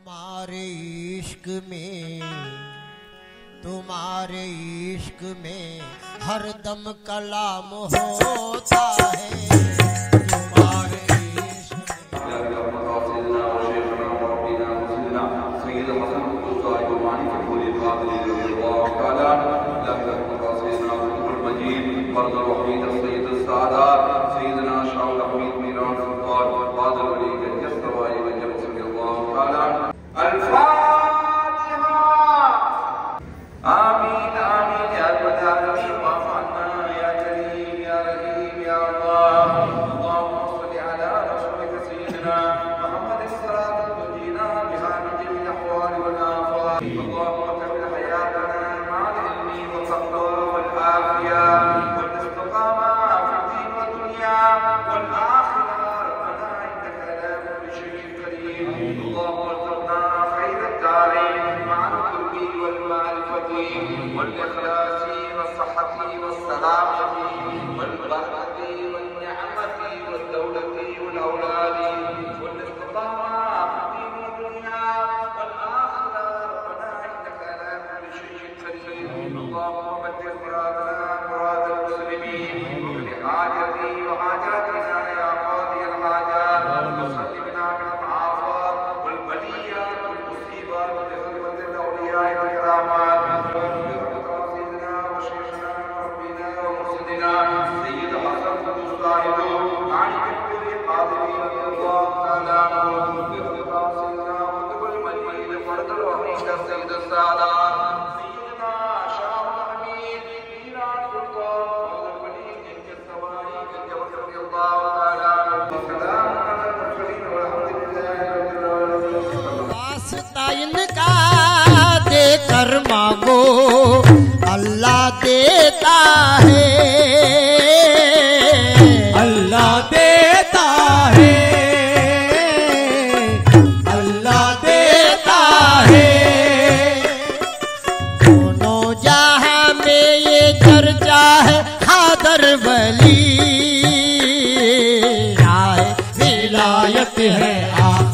तुम्हारे इश्क में तुम्हारे इश्क में हर दम कलाम होता है وارض الوحيد الصيام اللهم اللهم حياتنا مع مع العلم والصبر والعافية والاستقامة في الدين والدنيا والآخرة ربنا خير والمعرفة والإخلاص والصحة والسلامة والبركة તુરો હમે ગરજી દસતા આલા સીદના શાહ પરમીર હિરા સુરકો બળ બની કે સવારી ગજવરિયલ્લાહ ખદમ વસલામ અલહમદ લિલ્લાહ રબલ આલમ પાસ તયન કા દેખર માંગો અલ્લાહ કે તાહે बली राय विलायत है आप